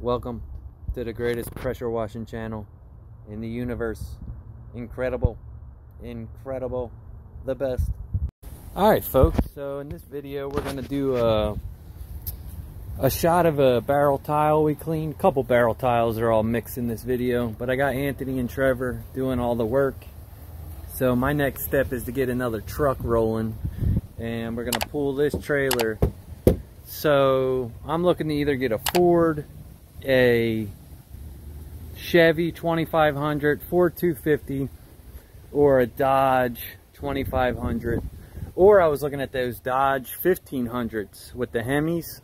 Welcome to the greatest pressure washing channel in the universe. Incredible, incredible, the best. All right, folks, so in this video, we're gonna do a, a shot of a barrel tile we cleaned. A couple barrel tiles are all mixed in this video, but I got Anthony and Trevor doing all the work. So my next step is to get another truck rolling and we're gonna pull this trailer. So I'm looking to either get a Ford a Chevy 2500, Ford 250, or a Dodge 2500. Or I was looking at those Dodge 1500s with the Hemis.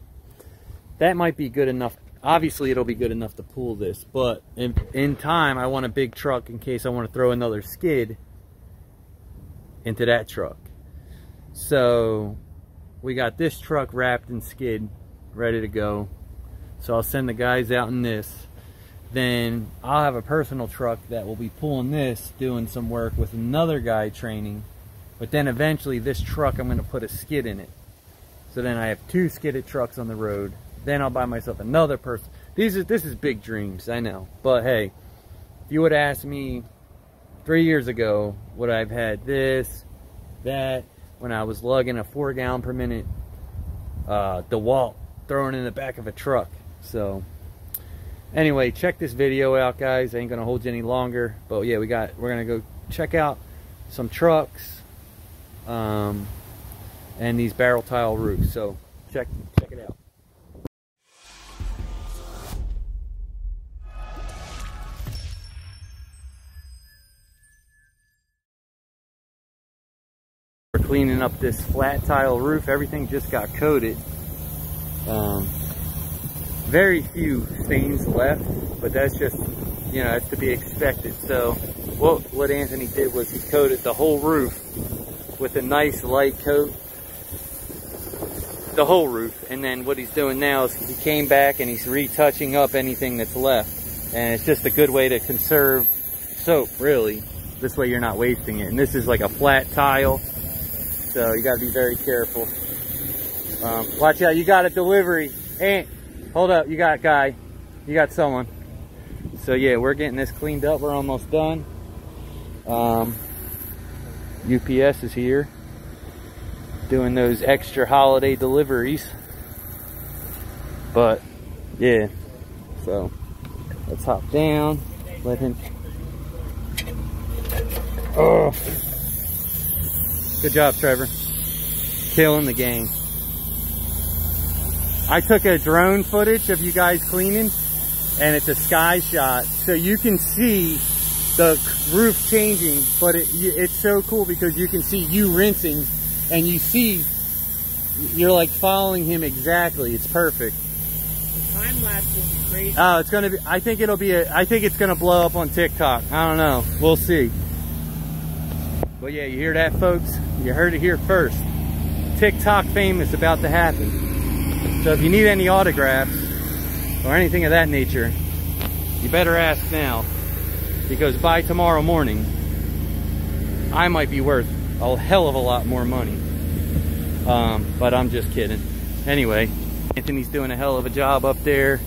That might be good enough. Obviously, it'll be good enough to pull this. But in, in time, I want a big truck in case I want to throw another skid into that truck. So we got this truck wrapped in skid, ready to go. So I'll send the guys out in this. Then I'll have a personal truck that will be pulling this, doing some work with another guy training. But then eventually this truck, I'm gonna put a skid in it. So then I have two skidded trucks on the road. Then I'll buy myself another person. These are, this is big dreams, I know. But hey, if you would ask me three years ago, would I've had this, that, when I was lugging a four gallon per minute uh, DeWalt, throwing in the back of a truck. So anyway, check this video out, guys. I ain't gonna hold you any longer, but yeah, we got we're gonna go check out some trucks um, and these barrel tile roofs. So check check it out. We're cleaning up this flat tile roof. Everything just got coated. Um, very few stains left, but that's just, you know, that's to be expected. So what, what Anthony did was he coated the whole roof with a nice light coat, the whole roof. And then what he's doing now is he came back and he's retouching up anything that's left. And it's just a good way to conserve soap, really. This way you're not wasting it. And this is like a flat tile, so you gotta be very careful. Um, watch out, you got a delivery. Aunt, Hold up, you got guy. You got someone. So yeah, we're getting this cleaned up. We're almost done. Um, UPS is here doing those extra holiday deliveries. But yeah, so let's hop down. Let him. Oh, good job, Trevor. Killing the game. I took a drone footage of you guys cleaning and it's a sky shot. So you can see the roof changing, but it, it's so cool because you can see you rinsing and you see, you're like following him exactly. It's perfect. The time lapse is crazy. Oh, it's gonna be, I think it'll be a, I think it's gonna blow up on TikTok. I don't know. We'll see. But yeah, you hear that folks? You heard it here first. TikTok fame is about to happen. So if you need any autographs or anything of that nature, you better ask now because by tomorrow morning, I might be worth a hell of a lot more money. Um, but I'm just kidding. Anyway, Anthony's doing a hell of a job up there.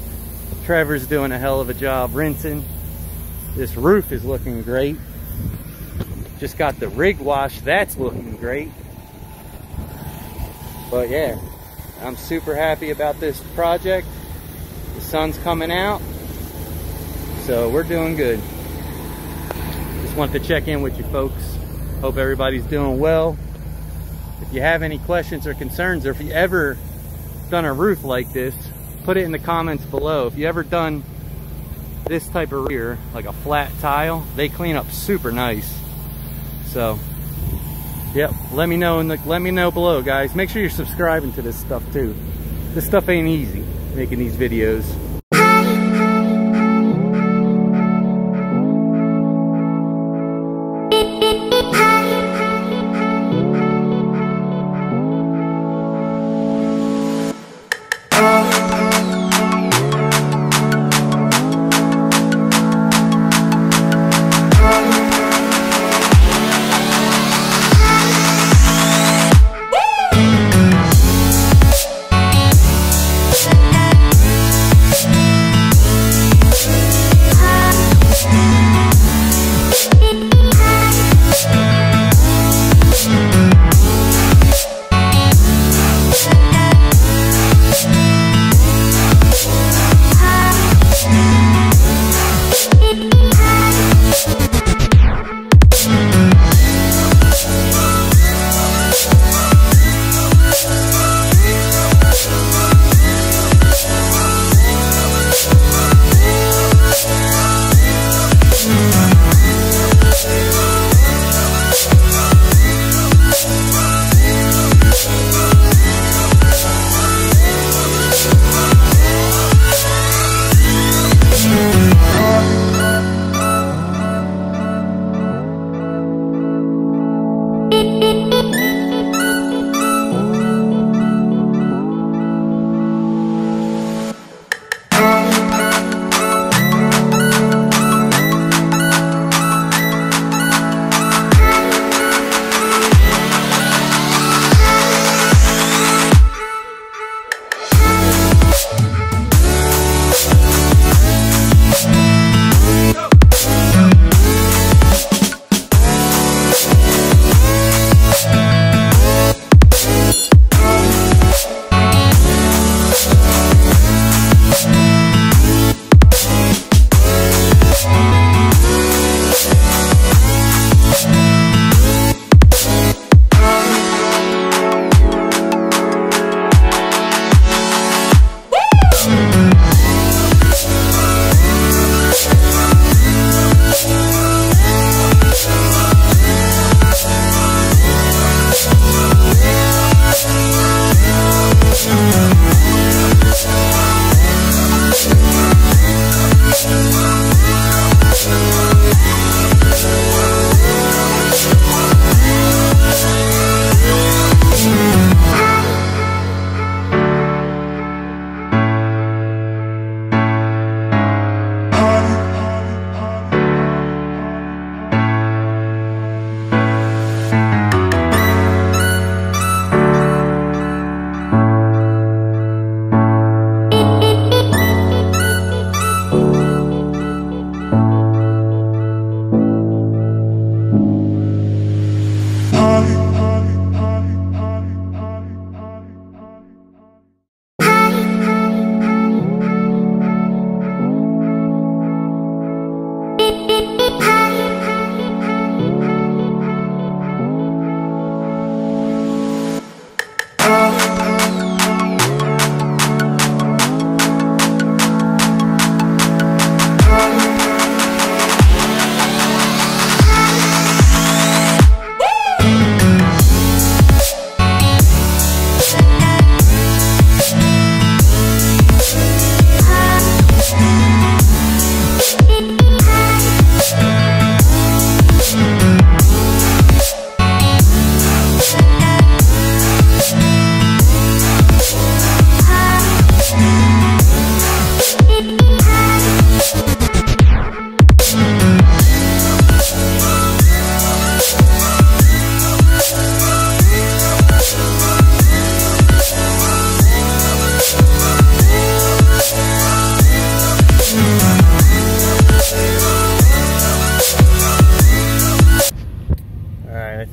Trevor's doing a hell of a job rinsing. This roof is looking great. Just got the rig wash. That's looking great. But yeah, I'm super happy about this project. The sun's coming out, so we're doing good. Just wanted to check in with you folks. Hope everybody's doing well. If you have any questions or concerns, or if you ever done a roof like this, put it in the comments below. If you ever done this type of rear, like a flat tile, they clean up super nice. So Yep, let me know in the let me know below guys. Make sure you're subscribing to this stuff too. This stuff ain't easy making these videos.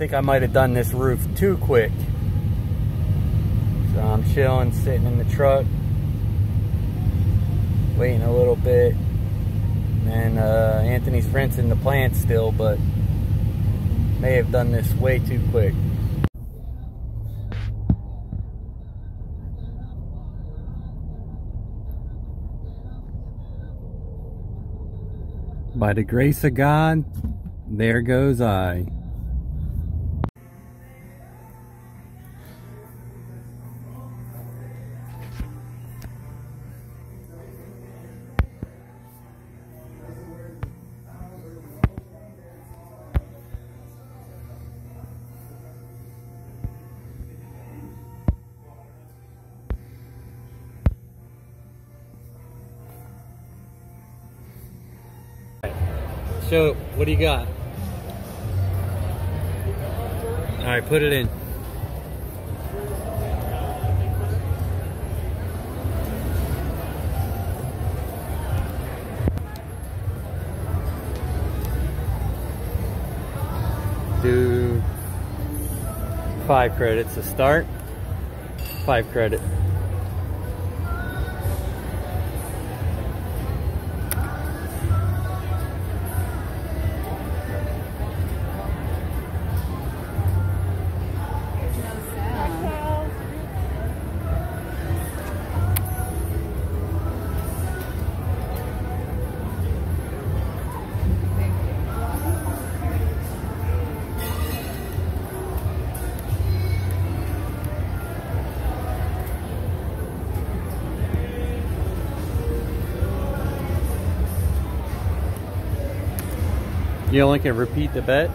Think I might have done this roof too quick. So I'm chilling, sitting in the truck, waiting a little bit. And uh, Anthony's rinsing the plant still, but may have done this way too quick. By the grace of God, there goes I. So, what do you got? All right, put it in. Do five credits to start. Five credit. You only can repeat the bet?